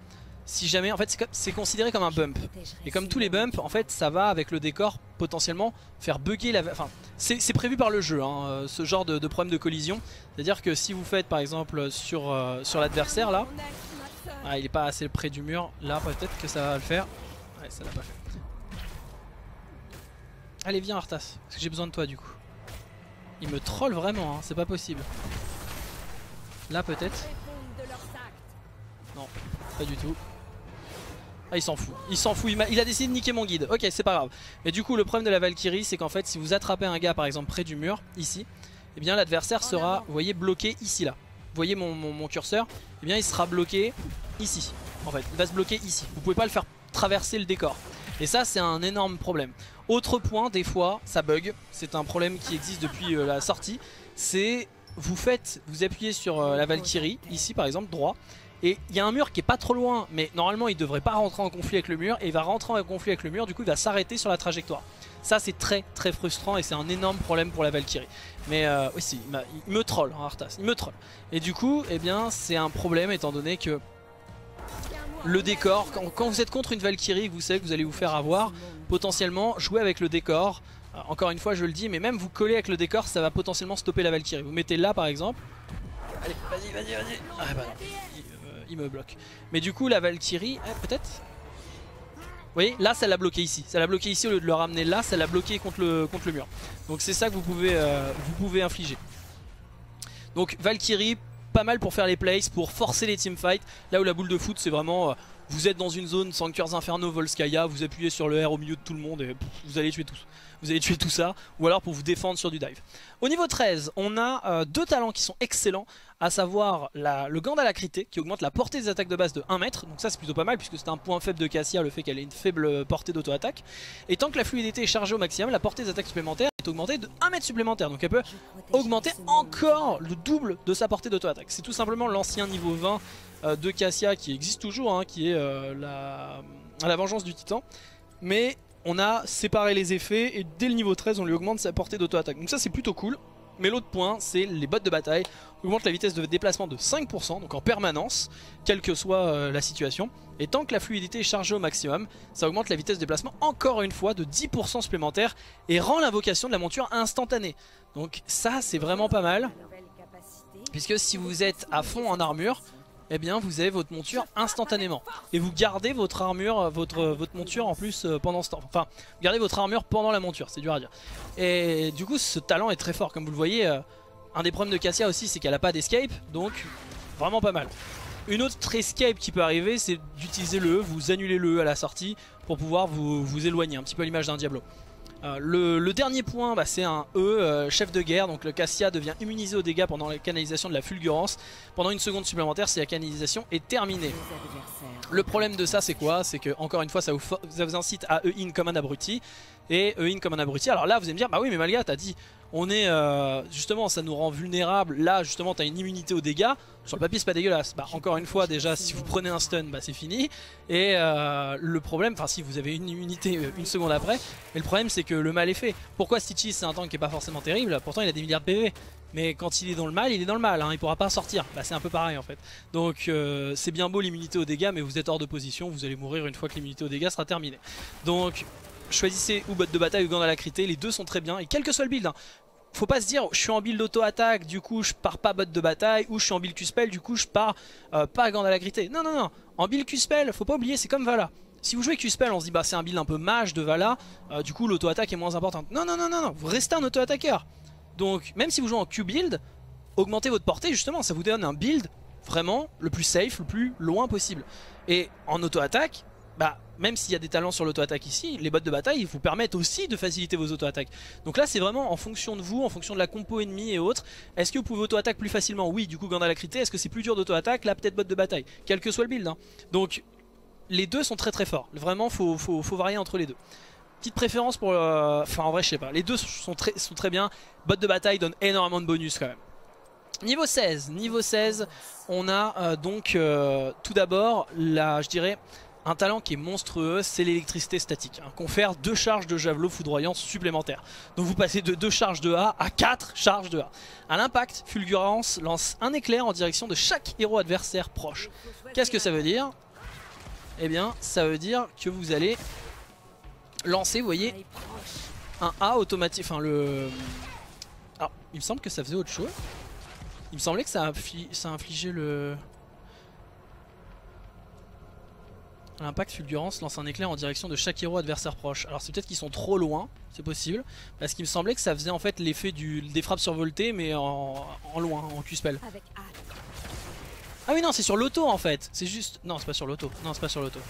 si jamais... En fait c'est considéré comme un bump. Et comme tous les bumps, en fait ça va avec le décor potentiellement faire bugger la... Enfin, c'est prévu par le jeu, hein, euh, ce genre de, problème de collision. C'est-à-dire que si vous faites par exemple sur, euh, sur l'adversaire là... Ah, il est pas assez près du mur. Là peut-être que ça va le faire. Ouais, ça l'a pas fait. Allez viens Arthas, parce que j'ai besoin de toi du coup. Il me troll vraiment, hein, c'est pas possible. Là peut-être. Non, pas du tout. Ah il s'en fout, il s'en fout, il a, décidé de niquer mon guide, ok c'est pas grave Mais du coup le problème de la Valkyrie c'est qu'en fait si vous attrapez un gars par exemple près du mur, ici Et eh bien l'adversaire sera, vous voyez, bloqué ici là Vous voyez mon, curseur eh bien il sera bloqué ici En fait, il va se bloquer ici, vous pouvez pas le faire traverser le décor et ça c'est un énorme problème autre point, des fois, ça bug. C'est un problème qui existe depuis euh, la sortie. C'est vous faites, vous appuyez sur euh, la Valkyrie, ici par exemple, droit. Et il y a un mur qui est pas trop loin, mais normalement il devrait pas rentrer en conflit avec le mur. Et il va rentrer en conflit avec le mur, du coup il va s'arrêter sur la trajectoire. Ça c'est très très frustrant et c'est un énorme problème pour la Valkyrie. Mais euh, aussi, il, me troll, hein, Arthas, il me troll. Et du coup, eh bien c'est un problème étant donné que le décor, quand, vous êtes contre une Valkyrie, vous savez que vous allez vous faire avoir, potentiellement jouer avec le décor. Euh, encore une fois je le dis, mais même vous coller avec le décor, ça va potentiellement stopper la Valkyrie. Vous mettez là par exemple. Allez, vas-y, vas-y, vas-y. Ah bah non, euh, il, me bloque. Mais du coup la Valkyrie, eh, peut-être vous voyez, là ça l'a bloqué ici. Ça l'a bloqué ici au lieu de le ramener là, ça l'a bloqué contre le, contre le mur. Donc c'est ça que vous pouvez, euh, vous pouvez infliger. Donc Valkyrie, pas mal pour faire les plays, pour forcer les teamfights. Là où la boule de foot, c'est vraiment... Euh, vous êtes dans une zone Sanctuaires Inferno, Volskaya, vous appuyez sur le R au milieu de tout le monde et vous allez tuer tous. Vous allez tuer tout ça, ou alors pour vous défendre sur du dive. Au niveau 13, on a euh, deux talents qui sont excellents, à savoir le gant d'alacrité qui augmente la portée des attaques de base de 1 mètre. Donc ça c'est plutôt pas mal puisque c'est un point faible de Cassia le fait qu'elle ait une faible portée d'auto-attaque. Et tant que la fluidité est chargée au maximum, la portée des attaques supplémentaires est augmentée de 1 mètre supplémentaire. Donc elle peut augmenter encore le double de sa portée d'auto-attaque. C'est tout simplement l'ancien niveau 20 euh, de Cassia qui existe toujours, hein, qui est euh, la, la vengeance du titan. Mais on a séparé les effets et dès le niveau 13 on lui augmente sa portée d'auto-attaque. Donc ça c'est plutôt cool. Mais l'autre point, c'est les bottes de bataille. Augmente la vitesse de déplacement de 5%, donc en permanence, quelle que soit euh, la situation. Et tant que la fluidité est chargée au maximum, ça augmente la vitesse de déplacement encore une fois de 10% supplémentaire et rend l'invocation de la monture instantanée. Donc ça, c'est vraiment pas mal. Puisque si vous êtes à fond en armure, eh bien vous avez votre monture instantanément. Et vous gardez votre armure, votre, votre monture en plus euh, pendant ce temps. Enfin, gardez votre armure pendant la monture, c'est dur à dire. Et du coup ce talent est très fort, comme vous le voyez. Euh, un des problèmes de Cassia aussi c'est qu'elle a pas d'escape, donc vraiment pas mal. Une autre escape qui peut arriver c'est d'utiliser le E, vous annulez le E à la sortie pour pouvoir vous, vous éloigner, un petit peu à l'image d'un Diablo. Euh, le, dernier point, bah, c'est un E, euh, chef de guerre. Donc le Cassia devient immunisé aux dégâts pendant la canalisation de la fulgurance. Pendant une seconde supplémentaire si la canalisation est terminée. Le problème de ça, c'est quoi? C'est que, encore une fois, ça vous, ça vous incite à E-in comme un abruti. Et E-in comme un abruti. Alors là, vous allez me dire, bah oui, mais Malga, t'as dit on est euh, justement ça nous rend vulnérable. Là justement t'as une immunité aux dégâts. Sur le papier c'est pas dégueulasse. Bah encore une fois déjà si vous prenez un stun bah c'est fini. Et euh, le problème enfin si vous avez une immunité euh, une seconde après mais le problème c'est que le mal est fait. Pourquoi Stitchy c'est un tank qui est pas forcément terrible? Pourtant il a des milliards de PV mais quand il est dans le mal il est dans le mal hein, il pourra pas sortir. Bah c'est un peu pareil en fait. Donc c'est bien beau l'immunité aux dégâts mais vous êtes hors de position. Vous allez mourir une fois que l'immunité aux dégâts sera terminée. Donc choisissez ou bot de bataille ou gant à la les deux sont très bien et quel que soit le build, hein, faut pas se dire je suis en build auto-attaque, du coup je pars pas bot de bataille, ou je suis en build Q-spell, du coup je pars euh, pas gant grité. Non, non, non. En build Q-spell, faut pas oublier, c'est comme Vala. Si vous jouez Q-spell, on se dit bah c'est un build un peu mage de Vala, euh, du coup l'auto-attaque est moins importante. Non, non, non, non, non, vous restez un auto-attaqueur. Donc même si vous jouez en Q-build, augmentez votre portée justement, ça vous donne un build vraiment le plus safe, le plus loin possible. Et en auto-attaque, bah même s'il y a des talents sur l'auto-attaque ici, les bots de bataille vous permettent aussi de faciliter vos auto-attaques. Donc là c'est vraiment en fonction de vous, en fonction de la compo ennemie et autres. Est-ce que vous pouvez auto-attaque plus facilement? Oui, du coup Gandalf crité. Est-ce que c'est plus dur d'auto-attaque? Là peut-être bot de bataille, quel que soit le build. Hein. Donc les deux sont très très forts. Vraiment faut, faut, varier entre les deux. Petite préférence pour... Euh, enfin en vrai je sais pas, les deux sont très, sont très bien. Bot de bataille donne énormément de bonus quand même. Niveau 16, niveau 16, on a euh, donc euh, tout d'abord la, je dirais, un talent qui est monstrueux, c'est l'électricité statique. Hein, confère deux charges de javelot foudroyant supplémentaires. Donc vous passez de deux charges de A à 4 charges de A. À l'impact, Fulgurance lance un éclair en direction de chaque héros adversaire proche. Qu'est-ce que ça veut dire? Eh bien, ça veut dire que vous allez lancer, vous voyez, un A automatique. Enfin, le... Alors, il me semble que ça faisait autre chose. Il me semblait que ça, ça infligeait le... L'impact fulgurance lance un éclair en direction de chaque héros adversaire proche. Alors c'est peut-être qu'ils sont trop loin, c'est possible. Parce qu'il me semblait que ça faisait en fait l'effet des frappes survoltées mais en, loin, en Q-spell. Ah oui non c'est sur l'auto en fait. C'est juste... Non c'est pas sur l'auto. Non c'est pas sur l'auto.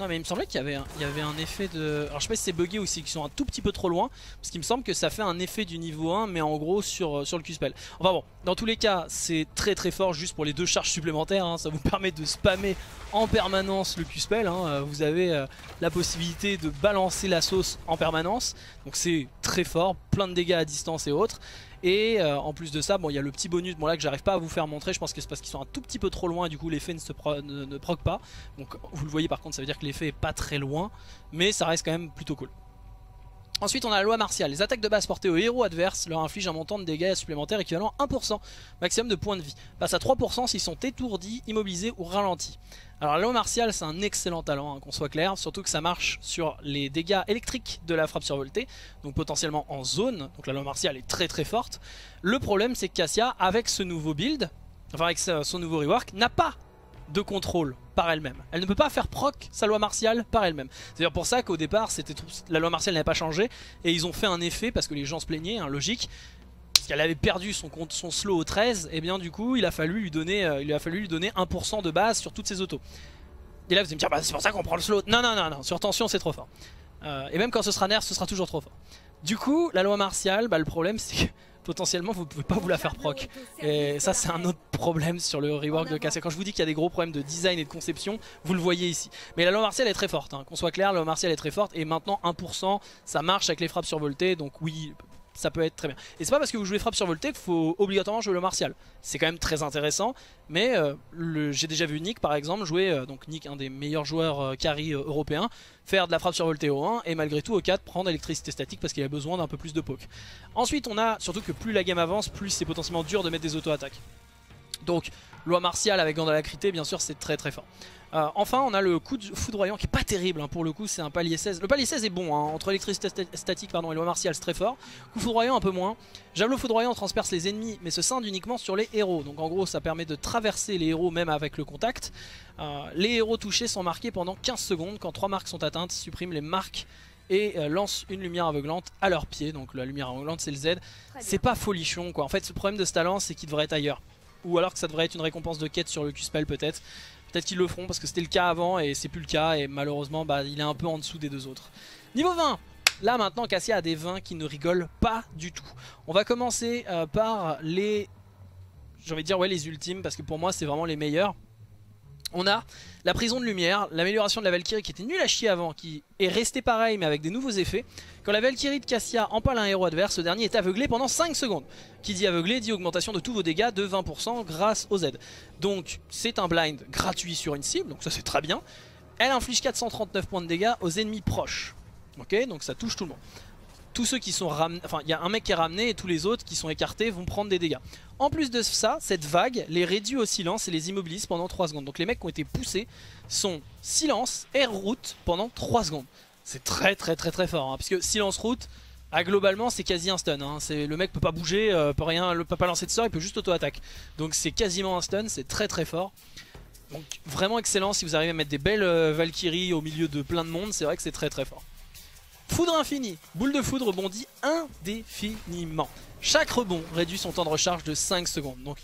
Non mais il me semblait qu'il y, avait un, effet de... Alors je sais pas si c'est bugué ou si ils sont un tout petit peu trop loin Parce qu'il me semble que ça fait un effet du niveau 1 Mais en gros sur, euh, sur le Q-Spell Enfin bon, dans tous les cas c'est très très fort juste pour les deux charges supplémentaires hein. Ça vous permet de spammer en permanence le Q-Spell hein. Euh, vous avez euh, la possibilité de balancer la sauce en permanence Donc c'est très fort, plein de dégâts à distance et autres et euh, en plus de ça, bon, il y a le petit bonus bon, là que j'arrive pas à vous faire montrer. Je pense que c'est parce qu'ils sont un tout petit peu trop loin et du coup l'effet ne, se proc pas. Donc vous le voyez par contre, ça veut dire que l'effet est pas très loin, mais ça reste quand même plutôt cool. Ensuite on a la loi martiale, les attaques de base portées aux héros adverses leur infligent un montant de dégâts supplémentaires équivalent à 1% maximum de points de vie, passe à 3% s'ils sont étourdis, immobilisés ou ralentis. Alors la loi martiale c'est un excellent talent, hein, qu'on soit clair, surtout que ça marche sur les dégâts électriques de la frappe survoltée, donc potentiellement en zone, donc la loi martiale est très très forte. Le problème c'est que Cassia avec ce nouveau build, enfin avec son nouveau rework, n'a pas de contrôle par elle-même. Elle ne peut pas faire proc sa loi martiale par elle-même. C'est d'ailleurs pour ça qu'au départ, la loi martiale n'avait pas changé et ils ont fait un effet parce que les gens se plaignaient, hein, logique. Parce qu'elle avait perdu son, son slow au 13 et bien du coup il a fallu lui donner, euh, il a fallu lui donner 1% de base sur toutes ses autos. Et là vous allez me dire bah, c'est pour ça qu'on prend le slow. Non non non non, sur tension c'est trop fort. Euh, et même quand ce sera nerf ce sera toujours trop fort. Du coup la loi martiale, bah, le problème c'est que potentiellement vous pouvez pas vous la faire proc. Et ça c'est un autre problème sur le rework de Cassia. Quand je vous dis qu'il y a des gros problèmes de design et de conception, vous le voyez ici. Mais la loi martiale est très forte, hein. qu'on soit clair, la loi martiale est très forte et maintenant 1% ça marche avec les frappes survoltées donc oui ça peut être très bien. Et c'est pas parce que vous jouez frappe survoltée qu'il faut obligatoirement jouer le martial. C'est quand même très intéressant, mais euh, j'ai déjà vu Nick par exemple jouer, euh, donc Nick un des meilleurs joueurs euh, carry européens, faire de la frappe survoltée au 1 et malgré tout au 4 prendre électricité statique parce qu'il a besoin d'un peu plus de poke. Ensuite on a surtout que plus la game avance, plus c'est potentiellement dur de mettre des auto-attaques. Donc loi martiale avec Gandalacrité bien sûr c'est très très fort. Euh, enfin, on a le coup de foudroyant qui est pas terrible hein, pour le coup, c'est un palier 16. Le palier 16 est bon, hein, entre électricité statique pardon, et loi martial, c'est très fort. Coup foudroyant un peu moins. Javelot foudroyant transperce les ennemis, mais se scinde uniquement sur les héros. Donc en gros, ça permet de traverser les héros même avec le contact. Euh, les héros touchés sont marqués pendant 15 secondes. Quand 3 marques sont atteintes, supprime les marques et euh, lance une lumière aveuglante à leurs pieds. Donc la lumière aveuglante, c'est le Z. C'est pas folichon quoi. En fait, le problème de ce talent, c'est qu'il devrait être ailleurs. Ou alors que ça devrait être une récompense de quête sur le Q-Spell peut-être. Peut-être qu'ils le feront parce que c'était le cas avant et c'est plus le cas et malheureusement bah, il est un peu en dessous des deux autres. Niveau 20 Là maintenant Cassia a des 20 qui ne rigolent pas du tout. On va commencer euh, par les... J'ai envie de dire ouais les ultimes parce que pour moi c'est vraiment les meilleurs. On a la prison de lumière, l'amélioration de la Valkyrie qui était nulle à chier avant, qui est restée pareil mais avec des nouveaux effets. Quand la Valkyrie de Cassia empale un héros adverse, ce dernier est aveuglé pendant 5 secondes. Qui dit aveuglé dit augmentation de tous vos dégâts de 20% grâce au Z. Donc c'est un blind gratuit sur une cible, donc ça c'est très bien. Elle inflige 439 points de dégâts aux ennemis proches. Ok, donc ça touche tout le monde tous ceux qui sont ramenés, enfin il y a un mec qui est ramené et tous les autres qui sont écartés vont prendre des dégâts. En plus de ça, cette vague les réduit au silence et les immobilise pendant 3 secondes. Donc les mecs qui ont été poussés sont silence, air route pendant 3 secondes. C'est très très très très fort, hein, puisque silence route, ah, globalement c'est quasi un stun. Hein. Le mec peut pas bouger, euh, peut rien, peut pas lancer de sort, il peut juste auto-attaque. Donc c'est quasiment un stun, c'est très très fort. Donc vraiment excellent si vous arrivez à mettre des belles euh, Valkyries au milieu de plein de monde, c'est vrai que c'est très très fort. Foudre infinie. Boule de foudre rebondit indéfiniment. Chaque rebond réduit son temps de recharge de 5 secondes. Donc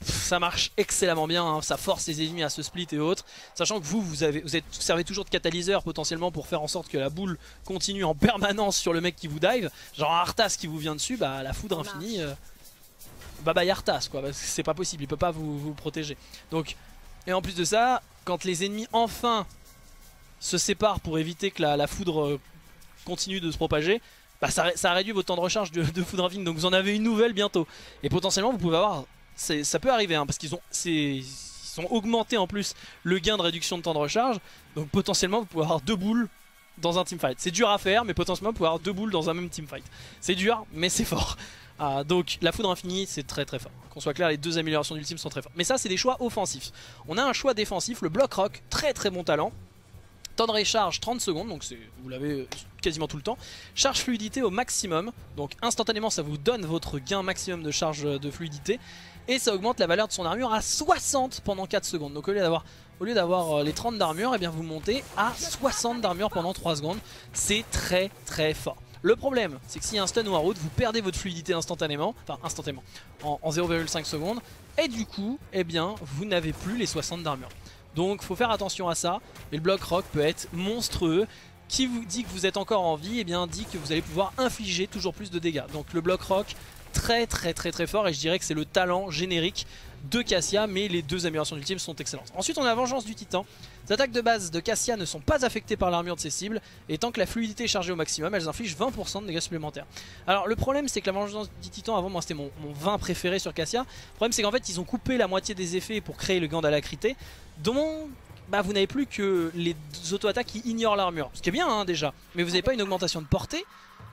ça marche excellemment bien, hein. ça force les ennemis à se split et autres. Sachant que vous, vous, avez, vous êtes, servez toujours de catalyseur potentiellement pour faire en sorte que la boule continue en permanence sur le mec qui vous dive. Genre Arthas qui vous vient dessus, bah la foudre infinie, euh, bah bah Arthas quoi, parce que c'est pas possible, il peut pas vous, vous protéger. Donc, et en plus de ça, quand les ennemis enfin se séparent pour éviter que la, la foudre euh, continue de se propager, bah ça, réduit votre temps de recharge de, foudre infinie. Donc vous en avez une nouvelle bientôt. Et potentiellement vous pouvez avoir... Ça peut arriver hein, parce qu'ils ont... Ils ont augmenté en plus le gain de réduction de temps de recharge. Donc potentiellement vous pouvez avoir deux boules dans un teamfight. C'est dur à faire mais potentiellement vous pouvez avoir deux boules dans un même teamfight. C'est dur mais c'est fort. Ah, donc la foudre infinie c'est très très fort. Qu'on soit clair les deux améliorations d'ultime sont très fortes. Mais ça c'est des choix offensifs. On a un choix défensif, le bloc rock, très très bon talent. Temps de recharge 30 secondes, donc vous l'avez quasiment tout le temps. Charge fluidité au maximum, donc instantanément ça vous donne votre gain maximum de charge de fluidité. Et ça augmente la valeur de son armure à 60 pendant 4 secondes. Donc au lieu d'avoir euh, les 30 d'armure, eh bien vous montez à 60 d'armure pendant 3 secondes. C'est très très fort. Le problème, c'est que s'il y a un stun ou un route, vous perdez votre fluidité instantanément, enfin instantanément, en, en 0,5 secondes. Et du coup, eh bien, vous n'avez plus les 60 d'armure. Donc faut faire attention à ça. Mais le bloc rock peut être monstrueux. Qui vous dit que vous êtes encore en vie, et eh bien dit que vous allez pouvoir infliger toujours plus de dégâts. Donc le bloc rock, très très très très fort et je dirais que c'est le talent générique de Cassia mais les deux améliorations d'ultime sont excellentes. Ensuite on a Vengeance du Titan. Les attaques de base de Cassia ne sont pas affectées par l'armure de ses cibles et tant que la fluidité est chargée au maximum elles infligent 20% de dégâts supplémentaires. Alors le problème c'est que la Vengeance du Titan avant moi c'était mon, mon 20 préféré sur Cassia. Le problème c'est qu'en fait ils ont coupé la moitié des effets pour créer le gant d'Alacrité dont bah, vous n'avez plus que les auto-attaques qui ignorent l'armure. Ce qui est bien hein, déjà, mais vous n'avez pas une augmentation de portée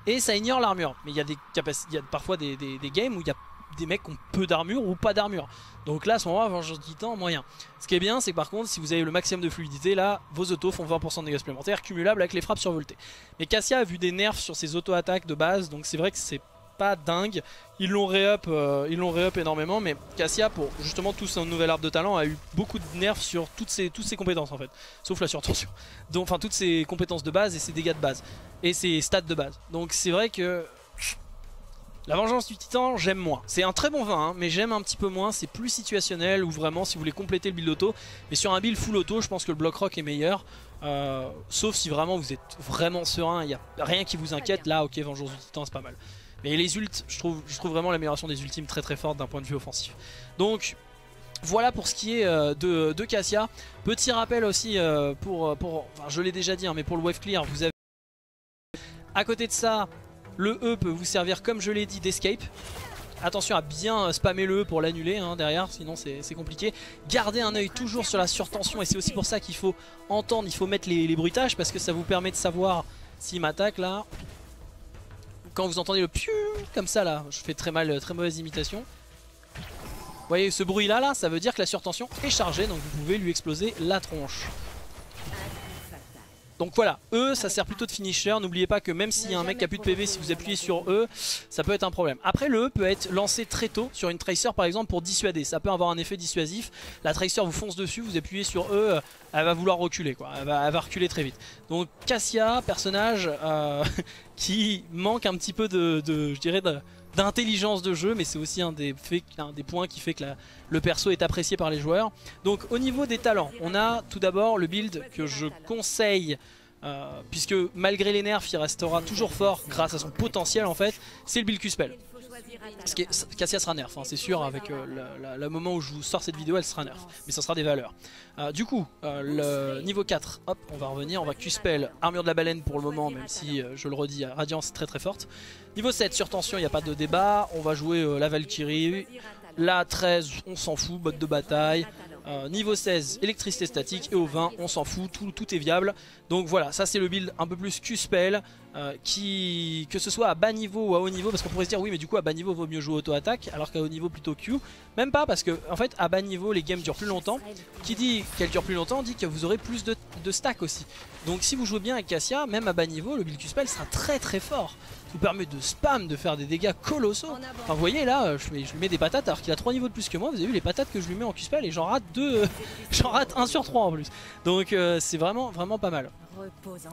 et ça ignore l'armure. Mais il y a, parfois des, games où il y a des mecs qui ont peu d'armure ou pas d'armure. Donc là à ce moment-là, Vengeance moyen. Ce qui est bien, c'est que par contre, si vous avez le maximum de fluidité, là, vos autos font 20% de dégâts supplémentaires cumulables avec les frappes survoltées. Mais Cassia a vu des nerfs sur ses auto-attaques de base, donc c'est vrai que c'est pas dingue. Ils l'ont réup, euh, énormément, mais Cassia, pour justement tout son nouvel arbre de talent, a eu beaucoup de nerfs sur toutes ses, toutes ses compétences en fait, sauf la surtension. [LAUGHS] Donc, enfin, toutes ses compétences de base et ses dégâts de base et ses stats de base. Donc, c'est vrai que la vengeance du titan, j'aime moins. C'est un très bon vin, hein, mais j'aime un petit peu moins. C'est plus situationnel ou vraiment si vous voulez compléter le build auto. Mais sur un build full auto, je pense que le block rock est meilleur. Euh, sauf si vraiment vous êtes vraiment serein, il n'y a rien qui vous inquiète. Là, ok, vengeance du titan, c'est pas mal. Mais les ults, je trouve, je trouve vraiment l'amélioration des ultimes très très forte d'un point de vue offensif. Donc voilà pour ce qui est euh, de, de Cassia. Petit rappel aussi euh, pour, pour enfin, je l'ai déjà dit, hein, mais pour le wave clear, vous avez à côté de ça, le E peut vous servir comme je l'ai dit d'escape. Attention à bien spammer le E pour l'annuler hein, derrière, sinon c'est compliqué. Gardez un œil toujours sur la surtension et c'est aussi pour ça qu'il faut entendre, il faut mettre les, bruitages parce que ça vous permet de savoir s'il m'attaque là quand vous entendez le piou comme ça là, je fais très mal, très mauvaise imitation. voyez ce bruit là là, ça veut dire que la surtension est chargée, donc vous pouvez lui exploser la tronche. Donc voilà, eux ça sert plutôt de finisher, n'oubliez pas que même s'il y a un mec qui a plus de PV, si vous appuyez sur eux, ça peut être un problème. Après le E peut être lancé très tôt sur une Tracer par exemple pour dissuader, ça peut avoir un effet dissuasif. La Tracer vous fonce dessus, vous appuyez sur eux, elle va vouloir reculer quoi, elle va, reculer très vite. Donc Cassia, personnage euh, [LAUGHS] qui manque un petit peu de, je dirais, d'intelligence de jeu mais c'est aussi un des, points qui fait que le perso est apprécié par les joueurs. Donc au niveau des talents on a tout d'abord le build que je conseille euh, puisque malgré les nerfs il restera toujours fort grâce à son potentiel en fait c'est le build Q-Spell Cassia sera nerf, hein, c'est sûr, avec euh, le, moment où je vous sors cette vidéo, elle sera nerf. Mais ça sera des valeurs. Euh, du coup, euh, le niveau 4, hop, on va revenir, on va Q-Spell, armure de la baleine pour le moment, même si, je le redis, Radiance très très forte. Niveau 7, sur tension, il n'y a pas de débat, on va jouer la Valkyrie. La 13, on s'en fout, mode de bataille. Niveau 16, électricité statique. Et au 20, on s'en fout, tout, tout, est viable. Donc voilà, ça c'est le build un peu plus Q-Spell. Euh, qui, que ce soit à bas niveau ou à haut niveau, parce qu'on pourrait se dire oui mais du coup à bas niveau vaut mieux jouer auto-attaque, alors qu'à haut niveau plutôt Q. Même pas parce que en fait à bas niveau les games durent plus longtemps. Qui dit qu'elles durent plus longtemps dit que vous aurez plus de, de stack aussi. Donc si vous jouez bien avec Cassia, même à bas niveau, le build Q-Spell sera très très fort vous permet de spam, de faire des dégâts colossaux. Enfin, vous voyez là, je, lui mets des patates alors qu'il a 3 niveaux de plus que moi. Vous avez vu les patates que je lui mets en Q-Spell et j'en rate 2, [LAUGHS] j'en rate 1 sur 3 en plus. Donc euh, c'est vraiment, vraiment pas mal.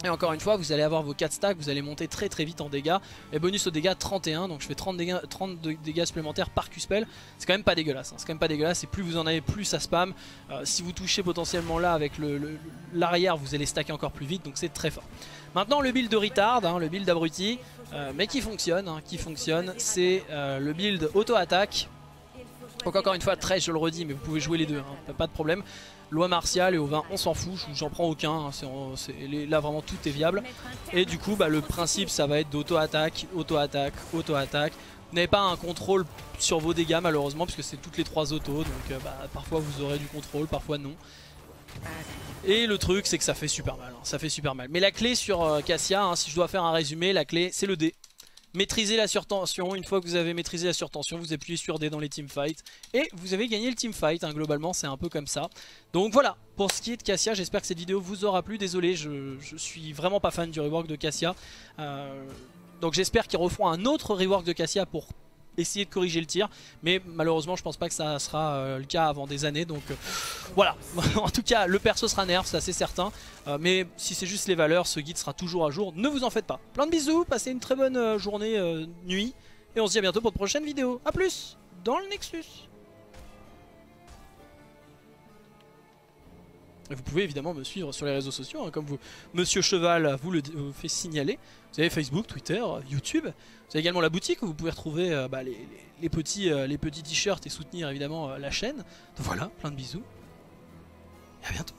Et encore une fois, vous allez avoir vos 4 stacks, vous allez monter très très vite en dégâts. Et bonus aux dégâts 31, donc je fais 30 dégâts, 30 dégâts supplémentaires par Q-Spell. C'est quand même pas dégueulasse, hein. c'est quand même pas dégueulasse. Et plus vous en avez, plus ça spam. Euh, si vous touchez potentiellement là avec l'arrière, vous allez stacker encore plus vite, donc c'est très fort. Maintenant le build de retard, hein, le build abruti, euh, mais qui fonctionne, hein, qui fonctionne, c'est euh, le build auto-attaque. Donc encore une fois, très je le redis, mais vous pouvez jouer les deux, pas de problème. Loi martiale et au 20 on s'en fout, j'en prends aucun, hein, là vraiment tout est viable. Et du coup bah, le principe ça va être d'auto-attaque, auto-attaque, auto-attaque. Vous n'avez pas un contrôle sur vos dégâts malheureusement puisque c'est toutes les trois autos, donc euh, bah, parfois vous aurez du contrôle, parfois non. Et le truc c'est que ça fait super mal, hein, ça fait super mal. Mais la clé sur euh, Cassia, hein, si je dois faire un résumé, la clé c'est le D. Maîtrisez la surtension, une fois que vous avez maîtrisé la surtension, vous appuyez sur D dans les teamfights et vous avez gagné le teamfight, hein, globalement c'est un peu comme ça. Donc voilà, pour ce qui est de Cassia, j'espère que cette vidéo vous aura plu, désolé je, suis vraiment pas fan du rework de Cassia. Euh, donc j'espère qu'ils referont un autre rework de Cassia pour essayer de corriger le tir. Mais malheureusement, je pense pas que ça sera euh, le cas avant des années. Donc euh, voilà. [LAUGHS] en tout cas, le perso sera nerf, c'est assez certain. Euh, mais si c'est juste les valeurs, ce guide sera toujours à jour. Ne vous en faites pas. Plein de bisous, passez une très bonne journée, nuit. Et on se dit à bientôt pour de prochaine vidéo. A plus dans le Nexus. Vous pouvez évidemment me suivre sur les réseaux sociaux, hein, comme vous, Monsieur Cheval vous le fait signaler. Facebook, Twitter, YouTube. Vous avez également la boutique où vous pouvez retrouver euh, bah, les, petits euh, les petits t-shirts et soutenir évidemment euh, la chaîne. Donc voilà, plein de bisous. Et à bientôt.